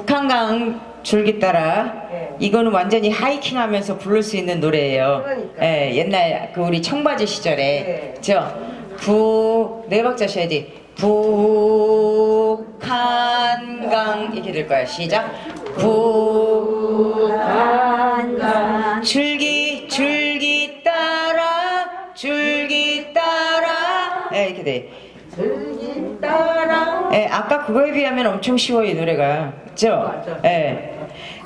북한강 줄기 따라 네. 이거는 완전히 하이킹하면서 부를 수 있는 노래예요. 그러니까. 예, 옛날 그 우리 청바지 시절에 네. 저 부네 박자 쉬야지. 북한강 이렇게 될 거야. 시작. 북한강 줄기 줄기 따라 줄기 따라 예, 이렇게 돼. 들기 따라 예, 아까 그거에 비하면 엄청 쉬워요, 이 노래가. 그죠? 맞아. 예.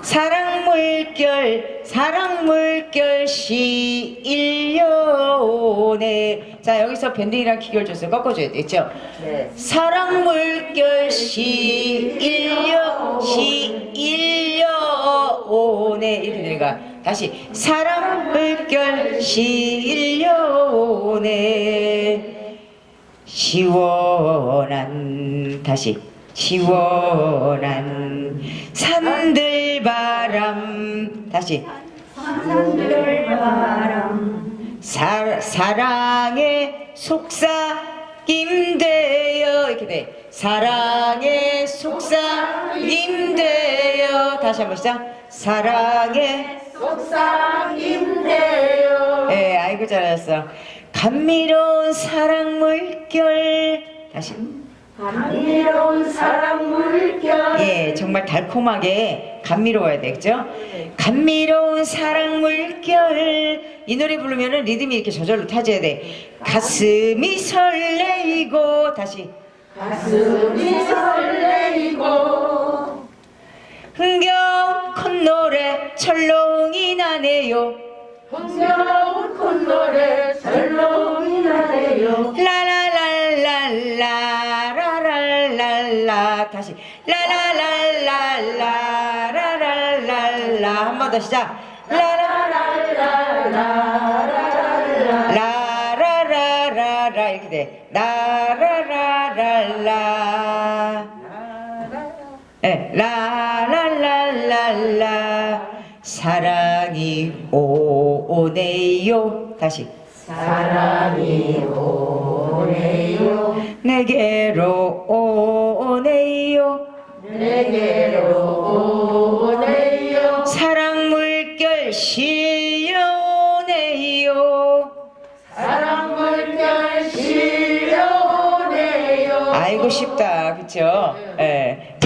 사랑 물결, 사랑 물결 시 일려오네. 자, 여기서 밴딩이랑 기결 줘서 꺾어줘야 되겠죠? 네. 사랑 물결 시 일려, 시 일려오네. 이렇게 되니까. 다시. 사랑 물결 시 일려오네. 시원한 다시 시원한 산들바람. 다시. 사, 사랑의 속삭임 되어. 이렇게 돼. 사랑의 속삭임 되어. 다시 한번 시작. 사랑의 속삭임대요 예 아이고 잘했어. 감미로운 사랑 물결. 다시 감미로운 사랑 물결 예, 정말 달콤하게 감미로워야 되겠죠? 감미로운 사랑 물결 이 노래 부르면은 리듬이 이렇게 저절로 타져야 돼. 가슴이 설레이고 다시 가슴이 설레이고 흥겨운 콧노래 철롱이 나네요. 흥겨운 콧노래 설렁 다시 라라랄랄라라랄랄라 한 번 더 시작 라라라라라 이렇게 돼 라라라랄라 예, 라라랄랄라 사랑이 오네요 다시 사랑이 오네요 내게로 오네요 내게로 오네요. 사랑 물결 실려오네요. 사랑 물결 실려오네요. 아이고 쉽다. 그쵸? 예.